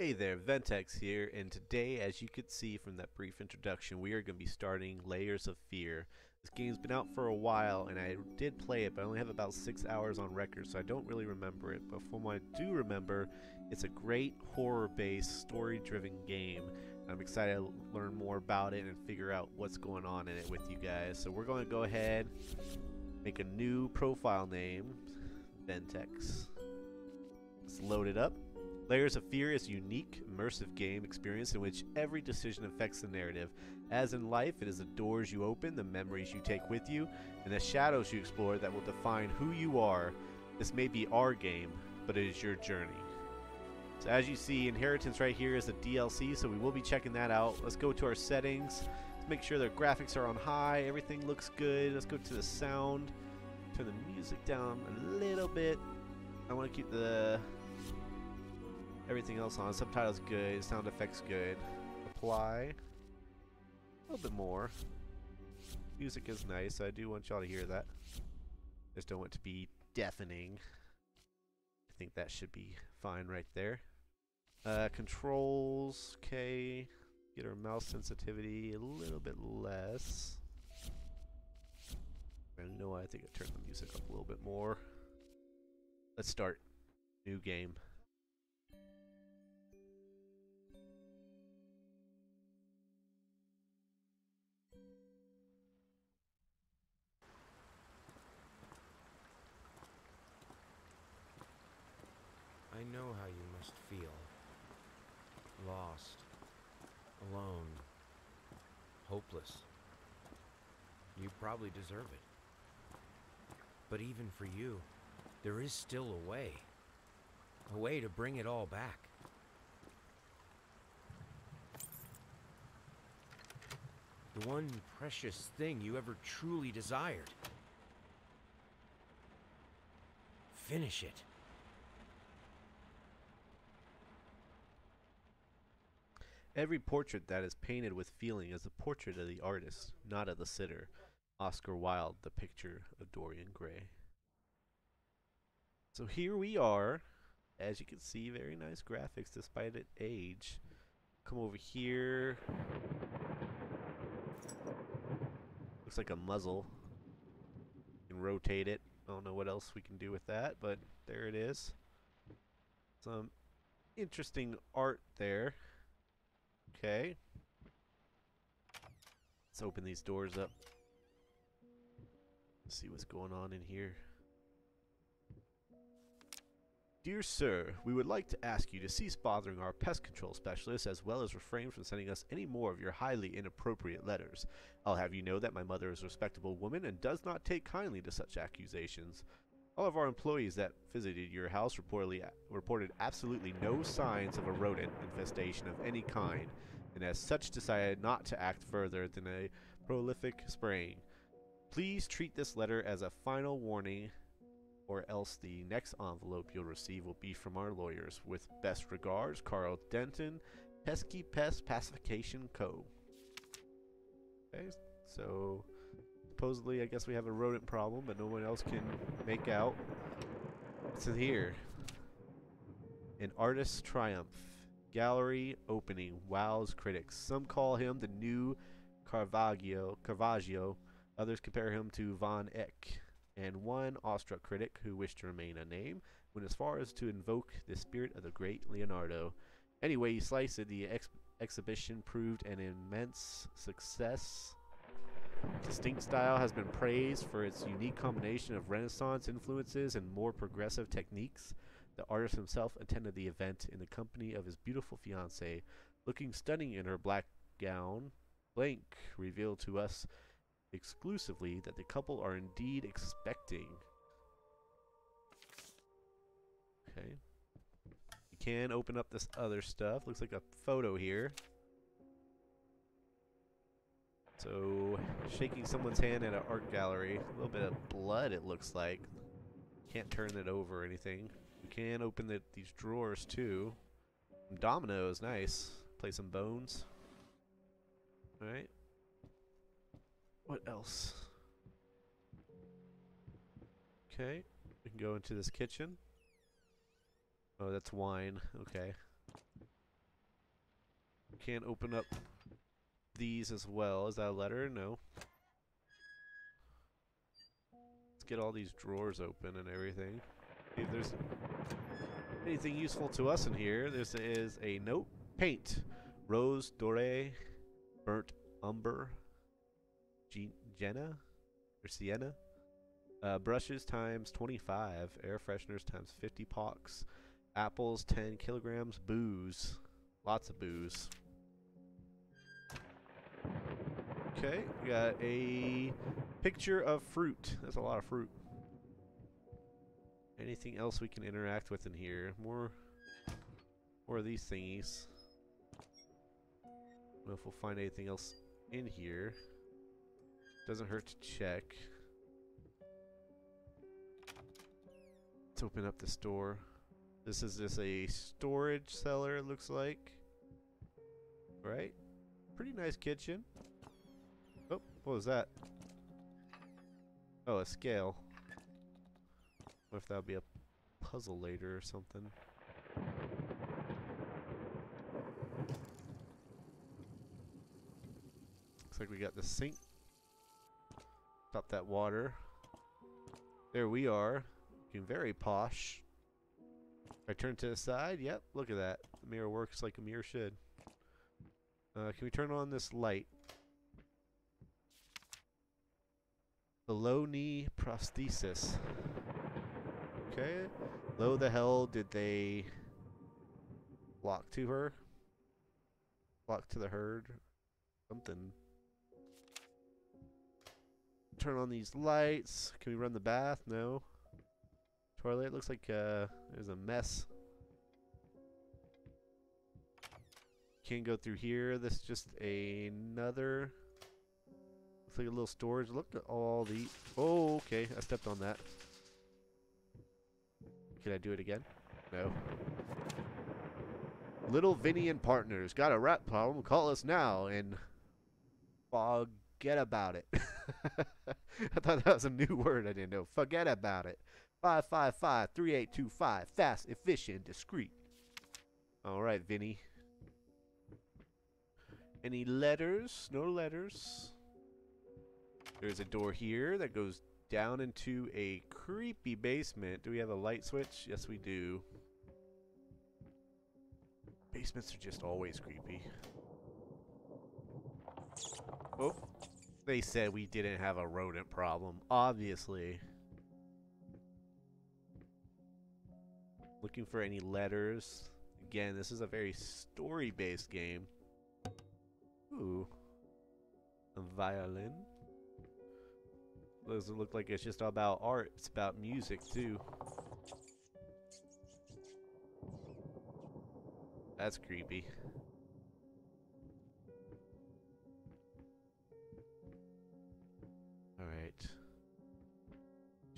Hey there, Venttex here, and today, as you could see from that brief introduction, we are going to be starting Layers of Fear. This game's been out for a while, and I did play it, but I only have about six hours on record, so I don't really remember it. But from what I do remember, it's a great horror-based, story-driven game. I'm excited to learn more about it and figure out what's going on in it with you guys. So we're going to go ahead, make a new profile name, Venttex. Let's load it up. Layers of Fear is a unique, immersive game experience in which every decision affects the narrative. As in life, it is the doors you open, the memories you take with you, and the shadows you explore that will define who you are. This may be our game, but it is your journey. So as you see, Inheritance right here is a DLC, so we will be checking that out. Let's go to our settings. Let's make sure the graphics are on high, everything looks good. Let's go to the sound. Turn the music down a little bit. I want to keep the everything else on. Subtitles good, sound effects good. Apply. A little bit more. Music is nice. I do want y'all to hear that. Just don't want to be deafening. I think that should be fine right there. Uh, controls, okay. Get our mouse sensitivity a little bit less. I know I think I turned the music up a little bit more. Let's start. New game. Probably deserve it. But even for you, there is still a way. A way to bring it all back. The one precious thing you ever truly desired. Finish it. Every portrait that is painted with feeling is a portrait of the artist, not of the sitter. Oscar Wilde, The Picture of Dorian Gray. So here we are. As you can see, very nice graphics despite its age. Come over here. Looks like a muzzle. You can rotate it. I don't know what else we can do with that, but there it is. Some interesting art there. Okay. Let's open these doors up. See what's going on in here. Dear sir, we would like to ask you to cease bothering our pest control specialist as well as refrain from sending us any more of your highly inappropriate letters. I'll have you know that my mother is a respectable woman and does not take kindly to such accusations. All of our employees that visited your house reportedly reported absolutely no signs of a rodent infestation of any kind, and as such decided not to act further than a prolific spraying. Please treat this letter as a final warning, or else the next envelope you'll receive will be from our lawyers. With best regards, Carl Denton, Pesky Pest Pacification Co. Okay, so supposedly I guess we have a rodent problem, but no one else can make out. What's in here? An artist's triumph. Gallery opening wows critics. Some call him the new Caravaggio, Caravaggio. Others compare him to Van Eyck. And one awestruck critic, who wished to remain unnamed, went as far as to invoke the spirit of the great Leonardo. Anyway, you slice it, the ex exhibition proved an immense success. Distinct style has been praised for its unique combination of Renaissance influences and more progressive techniques. The artist himself attended the event in the company of his beautiful fiancée, looking stunning in her black gown. Blank revealed to us exclusively that the couple are indeed expecting. Okay. You can open up this other stuff. Looks like a photo here. So, shaking someone's hand at an art gallery. A little bit of blood, it looks like. Can't turn it over or anything. You can open the, these drawers, too. Dominoes, nice. Play some bones. Alright. What else? Okay. We can go into this kitchen. Oh, that's wine. Okay. Can't open up these as well. Is that a letter? No. Let's get all these drawers open and everything. If there's anything useful to us in here. This is a note. Paint. Rose Doré. Burnt Umber. Jenna? Or Sienna? Uh, brushes times 25. Air fresheners times 50 pox. Apples 10 kilograms. Booze. Lots of booze. Okay, we got a picture of fruit. That's a lot of fruit. Anything else we can interact with in here? More, more of these thingies. I don't know if we'll find anything else in here. Doesn't hurt to check. Let's open up the store. This is just a storage cellar, it looks like. Right? Pretty nice kitchen. Oh, what was that? Oh, a scale. What if that'll be a puzzle later or something? Looks like we got the sink. That water. There we are. Looking very posh. I turn to the side. Yep, look at that. The mirror works like a mirror should. Uh, can we turn on this light? Below knee prosthesis. Okay. Low the hell did they flock to her? Flock to the herd? Something. Turn on these lights. Can we run the bath? No. Toilet looks like uh, there's a mess. Can't go through here. This is just another. Looks like a little storage. Look at all the. Oh, okay. I stepped on that. Can I do it again? No. Little Vinny and Partners. Got a rat problem? Call us now and forget about it. I thought that was a new word I didn't know. Forget about it. 555 3825. Fast, efficient, discreet. All right, Vinny. Any letters? No letters. There's a door here that goes down into a creepy basement. Do we have a light switch? Yes, we do. Basements are just always creepy. Oh, they said we didn't have a rodent problem. Obviously. Looking for any letters. Again, this is a very story-based game. Ooh. A violin. Doesn't look like it's just about art. It's about music, too. That's creepy.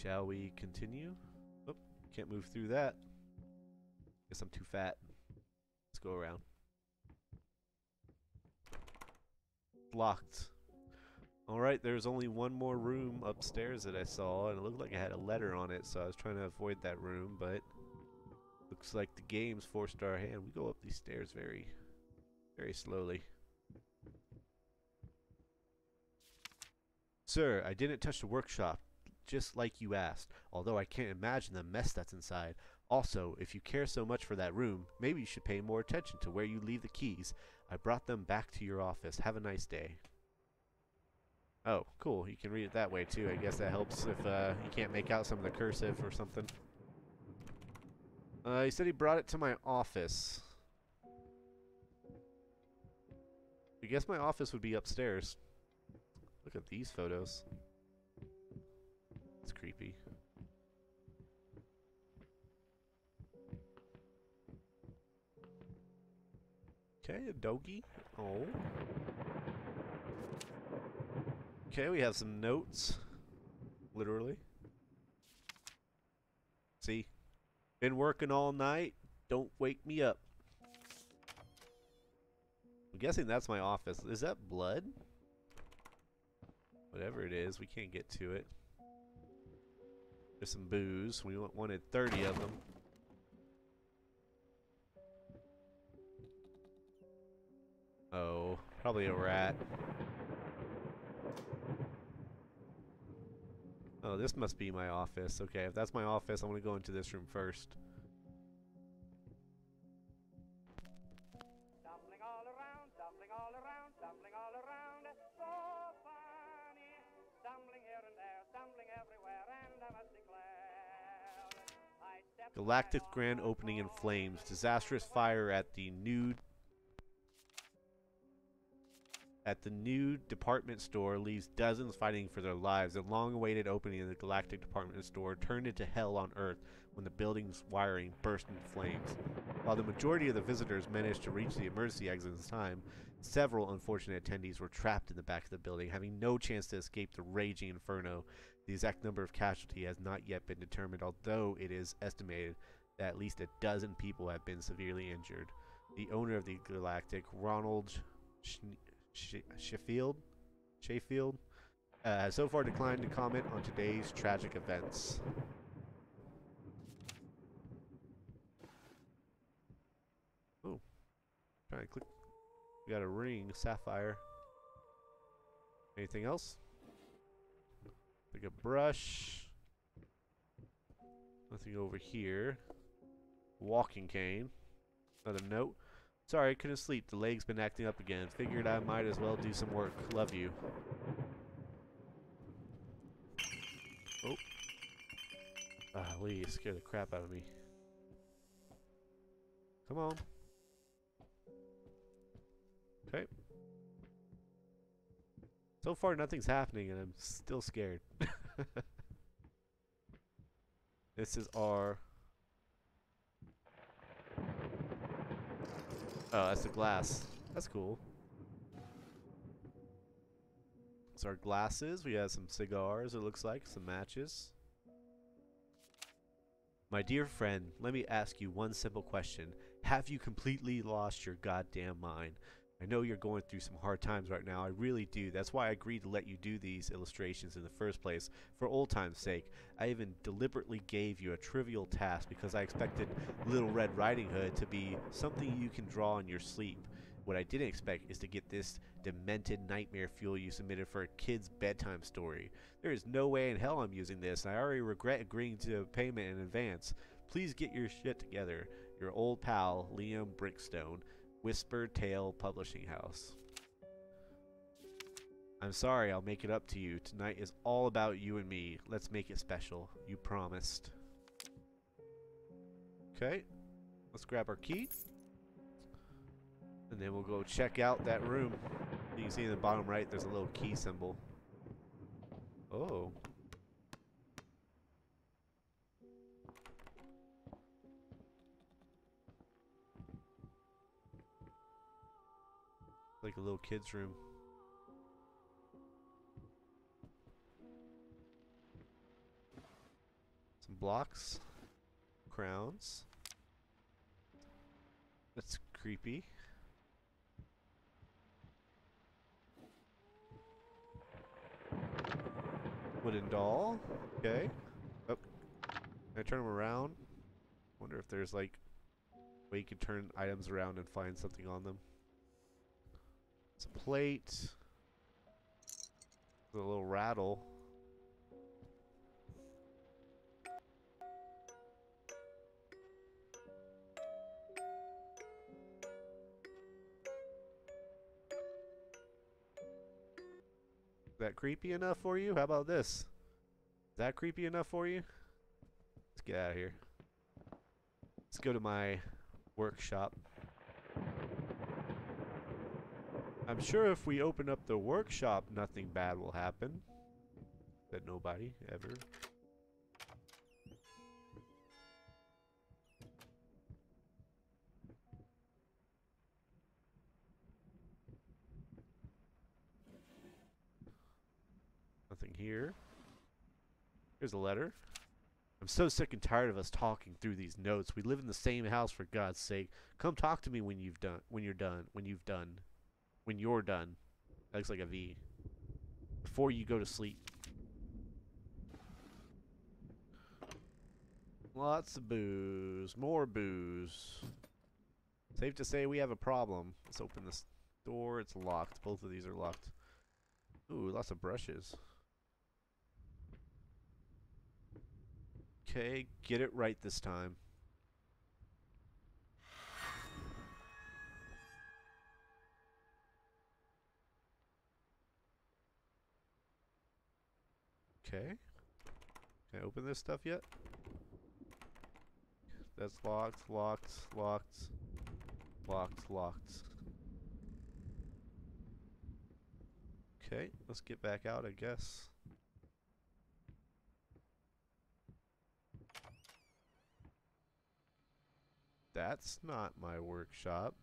Shall we continue? Oh, can't move through that. Guess I'm too fat. Let's go around. Locked. Alright, there's only one more room upstairs that I saw, and it looked like it had a letter on it, so I was trying to avoid that room, but looks like the game's forced our hand. We go up these stairs very, very slowly. Sir, I didn't touch the workshop, just like you asked, although I can't imagine the mess that's inside. Also, if you care so much for that room, maybe you should pay more attention to where you leave the keys. I brought them back to your office. Have a nice day. Oh, cool. You can read it that way too. I guess that helps if uh, you can't make out some of the cursive or something. Uh, he said he brought it to my office. I guess my office would be upstairs. Look at these photos. It's creepy. Okay, a doggy. Oh. Okay, we have some notes. Literally. See? Been working all night. Don't wake me up. I'm guessing that's my office. Is that blood? Whatever it is, we can't get to it. There's some booze. We wanted 30 of them. Oh, probably a rat. Oh, this must be my office. Okay, if that's my office, I want to go into this room first. Galactic grand opening in flames. Disastrous fire at the new at the new department store leaves dozens fighting for their lives. The long-awaited opening of the Galactic department store turned into hell on Earth when the building's wiring burst into flames. While the majority of the visitors managed to reach the emergency exit in time, several unfortunate attendees were trapped in the back of the building, having no chance to escape the raging inferno. The exact number of casualties has not yet been determined, although it is estimated that at least a dozen people have been severely injured. The owner of the Galactic, Ronald Sheffield, Sheffield, uh, has so far declined to comment on today's tragic events. Oh, trying to click. We got a ring, sapphire. Anything else? Like a brush. Nothing over here. Walking cane. Another note. Sorry, couldn't sleep. The leg's been acting up again. Figured I might as well do some work. Love you. Oh. Ah, Lee, scared the crap out of me. Come on. Okay. So far, nothing's happening, and I'm still scared. this is our. Oh, that's the glass. That's cool. It's our glasses. We have some cigars, it looks like, some matches. My dear friend, let me ask you one simple question. Have you completely lost your goddamn mind? I know you're going through some hard times right now. I really do. That's why I agreed to let you do these illustrations in the first place, for old time's sake. I even deliberately gave you a trivial task because I expected Little Red Riding Hood to be something you can draw in your sleep. What I didn't expect is to get this demented nightmare fuel you submitted for a kid's bedtime story. There is no way in hell I'm using this, and I already regret agreeing to a payment in advance. Please get your shit together. Your old pal, Liam Brickstone. Whisper Tale Publishing House. I'm sorry, I'll make it up to you. Tonight is all about you and me. Let's make it special. You promised. Okay. Let's grab our key. And then we'll go check out that room. You can see in the bottom right, there's a little key symbol. Oh. A little kid's room. Some blocks. Crowns. That's creepy. Wooden doll. Okay. Oh. Can I turn them around? Wonder if there's like way you can turn items around and find something on them. It's a plate. There's a little rattle. Is that creepy enough for you? How about this? Is that creepy enough for you? Let's get out of here. Let's go to my workshop. I'm sure if we open up the workshop, nothing bad will happen. That nobody, ever. Nothing here. Here's a letter. I'm so sick and tired of us talking through these notes. We live in the same house for God's sake. Come talk to me when you've done when you're done. When you've done. When you're done. That looks like a V. Before you go to sleep. Lots of booze. More booze. Safe to say we have a problem. Let's open this door. It's locked. Both of these are locked. Ooh, lots of brushes. Okay, get it right this time. Okay. Can I open this stuff yet? That's locked, locked, locked, locked, locked. Okay, let's get back out, I guess. That's not my workshop.